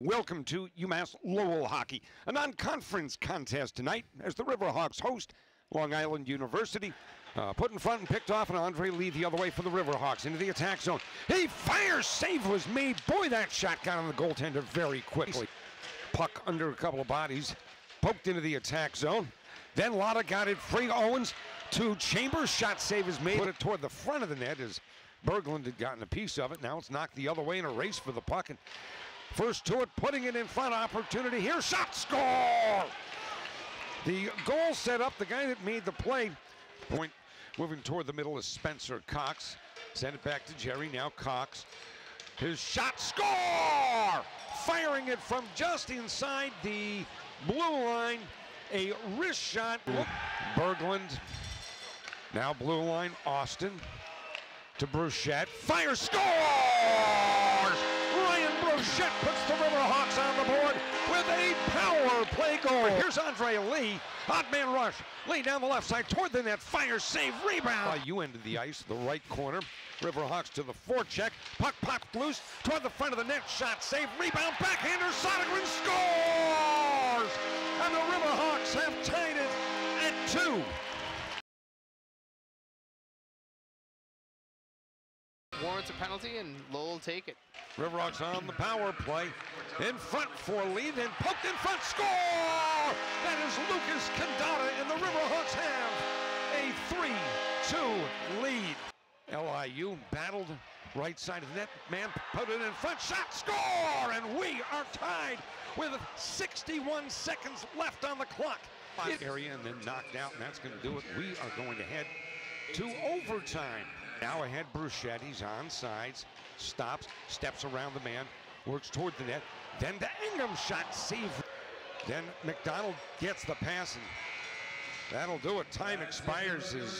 Welcome to UMass Lowell Hockey, a non-conference contest tonight as the Riverhawks host Long Island University. Uh, put in front and picked off, and Andre Lee the other way for the Riverhawks into the attack zone. He fires, save was made. Boy, that shot got on the goaltender very quickly. Puck under a couple of bodies, poked into the attack zone. Then Lotta got it free. Owens to Chambers, shot save is made. Put it toward the front of the net as Berglund had gotten a piece of it. Now it's knocked the other way in a race for the puck. And First to it, putting it in front, opportunity here, shot, score! The goal set up, the guy that made the play, point moving toward the middle is Spencer Cox. Send it back to Jerry, now Cox. His shot, score! Firing it from just inside the blue line, a wrist shot. Berglund, now blue line, Austin to Brushett, fire, scores! Ryan Brushett puts the Riverhawks on the board with a power play goal. Here's Andre Lee, hot man rush. Lee down the left side toward the net, fire, save, rebound. you ended the ice, the right corner. Riverhawks to the forecheck, puck popped loose toward the front of the net, shot, save, rebound, backhander, Sodergren scores! And the Riverhawks have tied it at two. Warrants a penalty, and Lowell will take it. Riverhawks on the power play. In front for Lee, and poked in front, score! That is Lucas Condotta, and the Riverhawks have a 3-2 lead. LIU battled right side of the net, man put it in front, shot, score! And we are tied with 61 seconds left on the clock. Area and then knocked out, and that's going to do it. We are going to head to overtime. Now ahead, Brushett. He's on sides, stops, steps around the man, works toward the net. Then the Ingham, shot save. Then McDonald gets the pass, and that'll do it. Time expires. Is